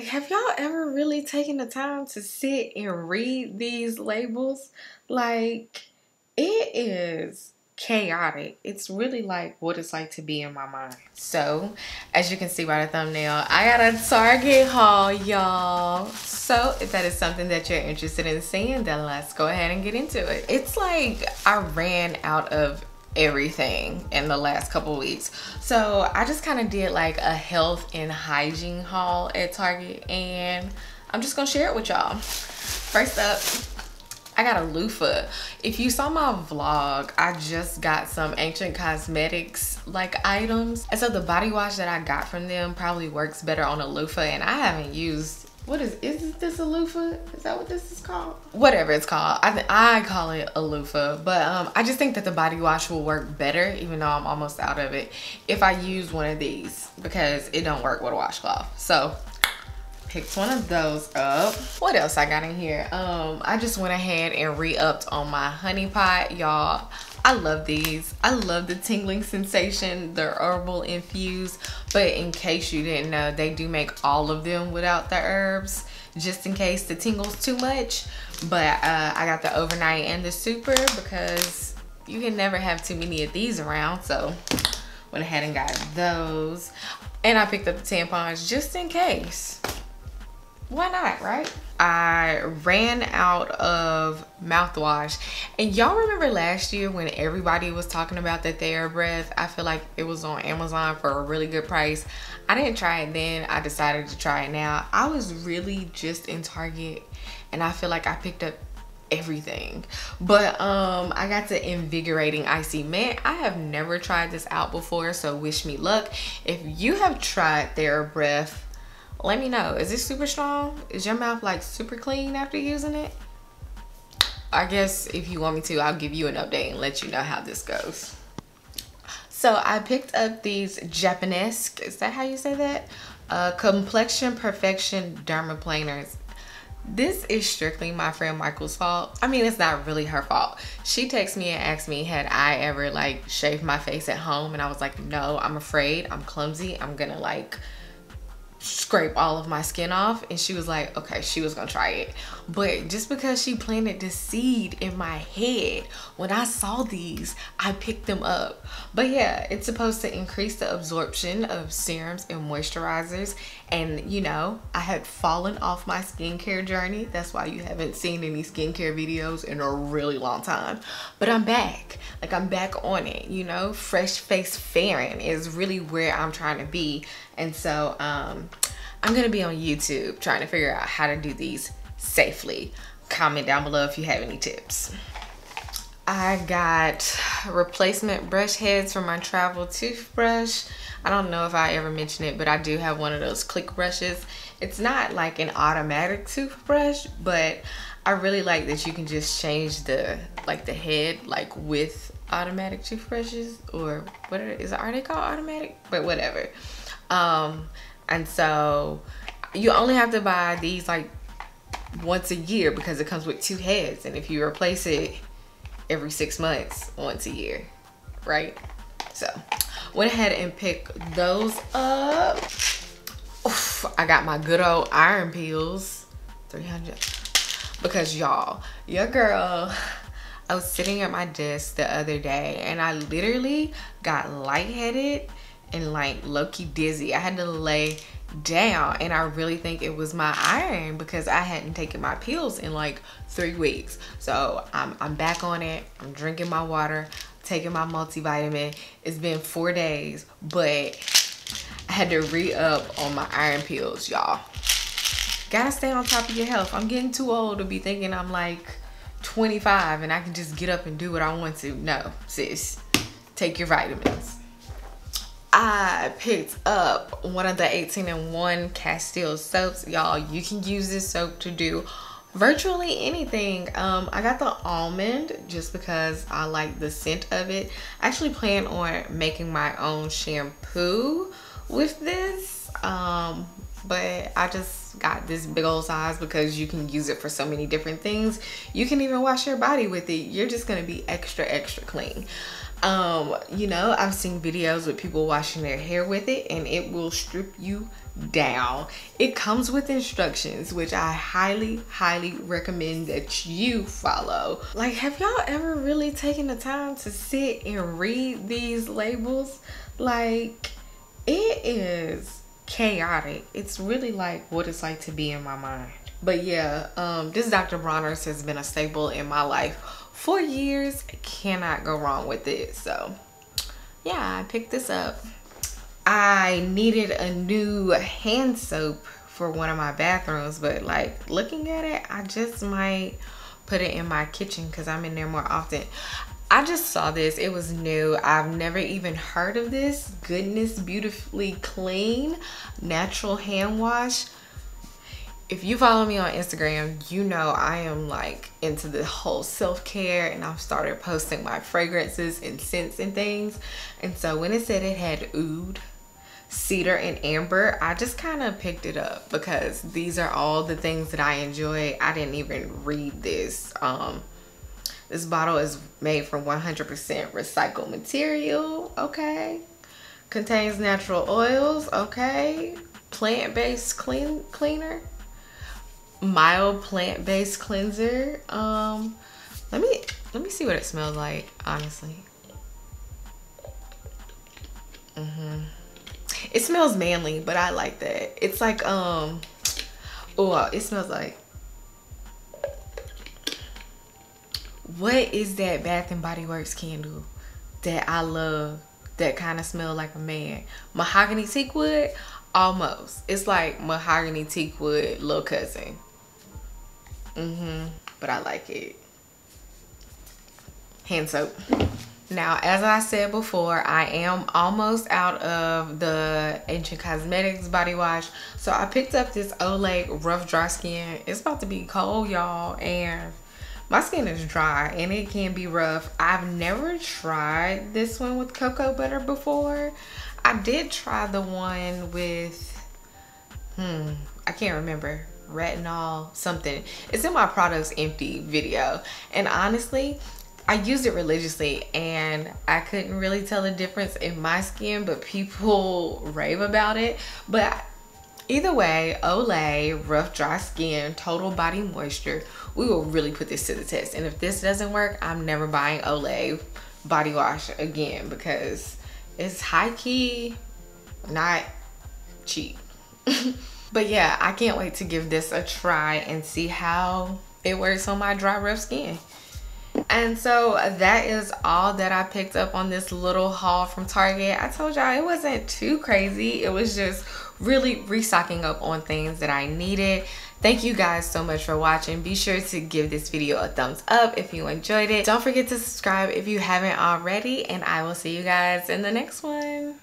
Like, have y'all ever really taken the time to sit and read these labels? Like, it is chaotic. It's really like what it's like to be in my mind. So, as you can see by the thumbnail, I got a Target haul, y'all. So, if that is something that you're interested in seeing, then let's go ahead and get into it. It's like I ran out of everything in the last couple weeks. So, I just kind of did like a health and hygiene haul at Target and I'm just to share it with y'all. First up, I got a loofah. If you saw my vlog, I just got some Ancient Cosmetics like items. And so the body wash that I got from them probably works better on a loofah and I haven't used what is is this a loofah is that what this is called? Whatever it's called. I i call it a loofah but um i just think that the body wash will work better even though i'm almost out of it if i use one of these because it don't work with a washcloth. So picked one of those up. What else i got in here? Um i just went ahead and re-upped on my honey pot y'all i love these. I love the tingling sensation the herbal infused. But in case you didn't know they do make all of them without the herbs just in case the tingles too much. But uh, i got the overnight and the super because you can never have too many of these around. So went ahead and got those. And i picked up the tampons just in case why not, right? I ran out of mouthwash. And y'all remember last year when everybody was talking about the TheraBreath? I feel like it was on Amazon for a really good price. I didn't try it then. I decided to try it now. I was really just in Target and I feel like I picked up everything but um i got the invigorating icy mint i have never tried this out before so wish me luck if you have tried TheraBreath let me know is this super strong is your mouth like super clean after using it i guess if you want me to i'll give you an update and let you know how this goes so i picked up these japanese is that how you say that uh complexion perfection dermaplaners this is strictly my friend Michael's fault. I mean, it's not really her fault. She texted me and asked me, had I ever like shaved my face at home? And I was like, no, I'm afraid. I'm clumsy. I'm gonna like scrape all of my skin off and she was like okay she was gonna try it. But just because she planted the seed in my head when i saw these i picked them up. But yeah it's supposed to increase the absorption of serums and moisturizers and you know i had fallen off my skincare journey that's why you haven't seen any skincare videos in a really long time but i'm back like i'm back on it you know fresh face fairing is really where i'm trying to be and so um, I'm gonna be on YouTube trying to figure out how to do these safely. Comment down below if you have any tips. I got replacement brush heads for my travel toothbrush. I don't know if I ever mentioned it, but I do have one of those Clic brushes. It's not like an automatic toothbrush, but I really like that you can just change the like the head like with automatic toothbrushes or what are, is it, are they called automatic? But whatever. Um, and so you only have to buy these like once a year because it comes with two heads. And if you replace it every six months, once a year, right? So went ahead and picked those up. Oof, I got my good old iron pills, 300. Because y'all, your girl, I was sitting at my desk the other day and I literally got lightheaded and like low-key dizzy. I had to lay down and I really think it was my iron because I hadn't taken my pills in like three weeks. So I'm, I'm back on it. I'm drinking my water, taking my multivitamin. It's been four days, but I had to re-up on my iron pills, y'all. Gotta stay on top of your health. I'm getting too old to be thinking I'm like 25 and I can just get up and do what I want to. No, sis, take your vitamins. I picked up one of the 18 and 1 Castile soaps. Y'all, you can use this soap to do virtually anything. Um, I got the almond just because I like the scent of it. I actually plan on making my own shampoo with this. Um, but I just got this big old size because you can use it for so many different things. You can even wash your body with it. You're just gonna be extra, extra clean um you know i've seen videos with people washing their hair with it and it will strip you down. It comes with instructions, which I highly, highly recommend that you follow. Like, have y'all ever really taken the time to sit and read these labels? Like, it is chaotic. It's really like what it's like to be in my mind. But yeah, um, this Dr. Bronner's has been a staple in my life for years. I cannot go wrong with it. So yeah, I picked this up. I needed a new hand soap for one of my bathrooms, but like looking at it, I just might put it in my kitchen because I'm in there more often. I just saw this. It was new. I've never even heard of this. Goodness Beautifully Clean Natural Hand Wash. If you follow me on Instagram, you know I am like into the whole self-care and I've started posting my fragrances and scents and things. And so when it said it had oud, cedar and amber i just kind of picked it up because these are all the things that i enjoy i didn't even read this um this bottle is made from 100% recycled material okay? Contains natural oils okay? Plant-based clean cleaner. Mild plant-based cleanser. Um let me let me see what it smells like honestly. Mm-hmm. It smells manly, but I like that. It's like, um, oh, it smells like, what is that Bath and Body Works candle that I love that kind of smell like a man? Mahogany teakwood? Almost. It's like mahogany teakwood little cousin. Mm-hmm. But I like it. Hand soap. Now, as I said before, I am almost out of the Ancient Cosmetics body wash. So I picked up this Olay Rough Dry Skin. It's about to be cold, y'all. And my skin is dry and it can be rough. I've never tried this one with cocoa butter before. I did try the one with, hmm, I can't remember retinol something it's in my products empty video and honestly I used it religiously and I couldn't really tell the difference in my skin, but people rave about it. But either way, Olay, rough, dry skin, total body moisture, we will really put this to the test. And if this doesn't work, I'm never buying Olay body wash again because it's high key, not cheap. but yeah, I can't wait to give this a try and see how it works on my dry, rough skin. And so that is all that I picked up on this little haul from Target. I told y'all it wasn't too crazy. It was just really restocking up on things that I needed. Thank you guys so much for watching. Be sure to give this video a thumbs up if you enjoyed it. Don't forget to subscribe if you haven't already. And I will see you guys in the next one.